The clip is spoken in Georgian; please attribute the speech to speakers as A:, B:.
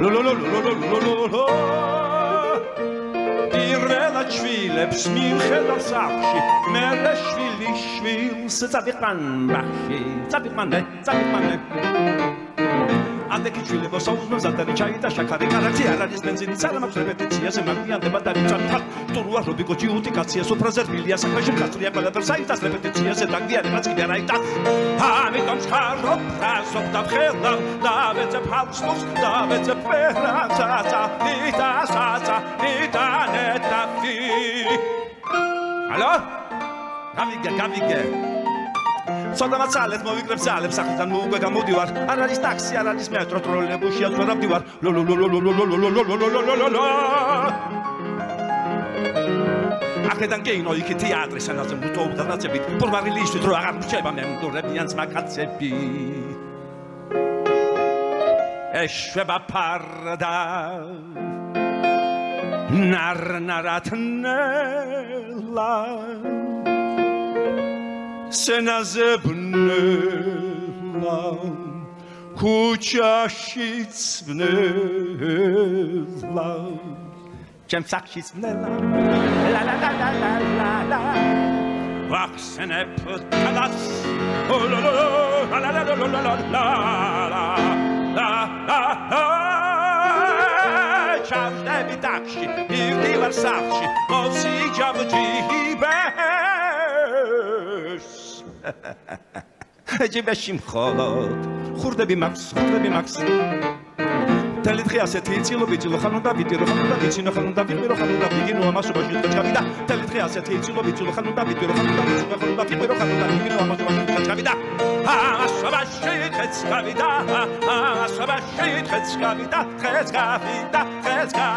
A: לא, לא, לא, לא, לא, לא, לא, לא. לא. תראה לשביל, בשמים חדר סבשי, מלשבילי שביל, סצדיק מנבשי, צדיק מנבשי, צדיק מנבשי. ლეკი ჩვილებო საუზმე ზატანი ჩაი და შაქარი კარაქი არ არის бенზინიც არ მაქვს რეპეტიციაზე მაგიანდება და რიცანთან ტურუა რობი კოჩი უტი კაციას უფრაზერ მილია საქმეში გაწრია ყველაფერს აიტას რეპეტიციაზე დაგდიანებაც კიდე არ აიტა ამიტომ ხარობ ფრაზობ და ხელავ და ვეცებ ჰალსნობს და ვეცებ ფერაცაცა იტასაცა იტანეტაფი ალო გავიგე გავიგე სოდანაც ალეთ მოვიკრებ ძალებს სახლიდან მოუგე გამოდივარ არ არის ტაქსი არ არის მეტრო ტროლეიბუსში აწვერავდივარ აქედან კეინო იქი თეატრი სანაც მუტოვდა დაძებით ფორმალილისთვის რო აღარ მუშება მე მგორებიან ძმაკაცები ეშვება ფარდა ნარნარათნელა Senazebnevlam Kuchashitsvnevlam Chemsakshitsvnevlam La la la la la la la Vakseneptalas Oh la la la la la la la la. ეჯიბეში მხოლოდ ხურდები მაქვს ხურდები მაქვს. თელი დღე ასეთი იცილო ვიცილო ხან უნდა ვიტირო ხან უნდა ვიცინო ხან უნდა ვიყირო ხან უნდა ვიგინო ამასობაში და ჩავიდა. თელი დღე ასეთი იცილო ვიცილო ხან უნდა ვიტირო ხან უნდა ვიცინო ხან უნდა ვიყირო ხან უნდა ვიგინო ამასობაში და ჩავიდა. ამასობაში დღეც გავიდა ამასობაში დღეც გავიდა დღეც გავიდა დღეც გავიდა დღეც გავიდა